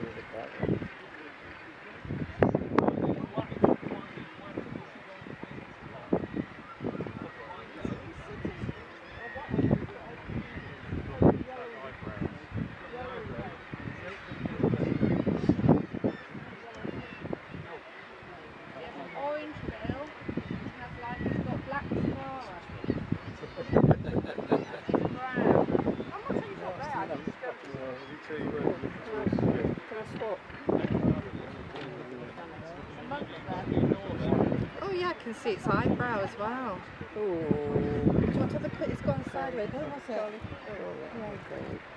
leave it that way. Brown. I'm not saying he's not there, I just go to spot. Oh yeah, I can see its eyebrow as well. Oh, Do you want to it's gone sideways, wasn't it? Oh, yeah.